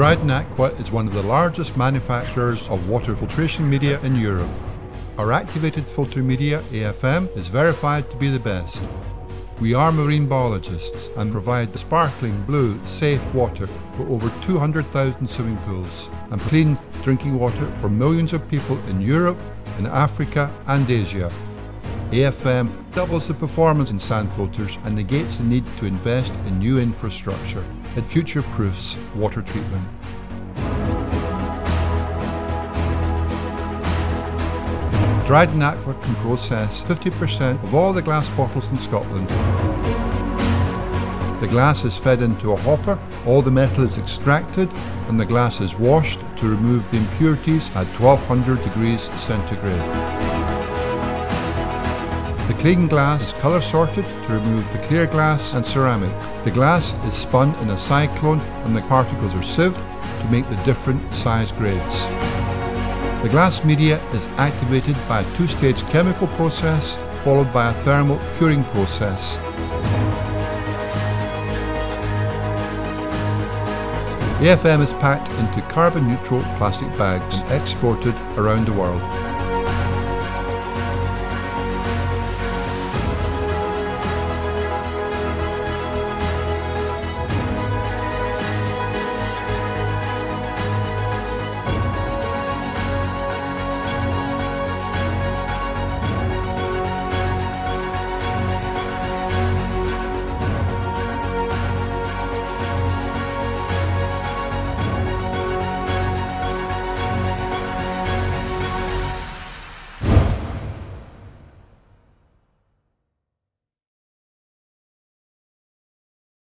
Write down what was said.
Dryden Aqua is one of the largest manufacturers of water filtration media in Europe. Our activated filter media, AFM, is verified to be the best. We are marine biologists and provide the sparkling blue, safe water for over 200,000 swimming pools and clean drinking water for millions of people in Europe, in Africa and Asia. AFM doubles the performance in sand filters and negates the need to invest in new infrastructure. It future-proofs water treatment. Dryden Aqua can process 50% of all the glass bottles in Scotland. The glass is fed into a hopper, all the metal is extracted, and the glass is washed to remove the impurities at 1200 degrees centigrade. The clean glass colour sorted to remove the clear glass and ceramic. The glass is spun in a cyclone and the particles are sieved to make the different size grades. The glass media is activated by a two-stage chemical process followed by a thermal curing process. AFM is packed into carbon neutral plastic bags and exported around the world.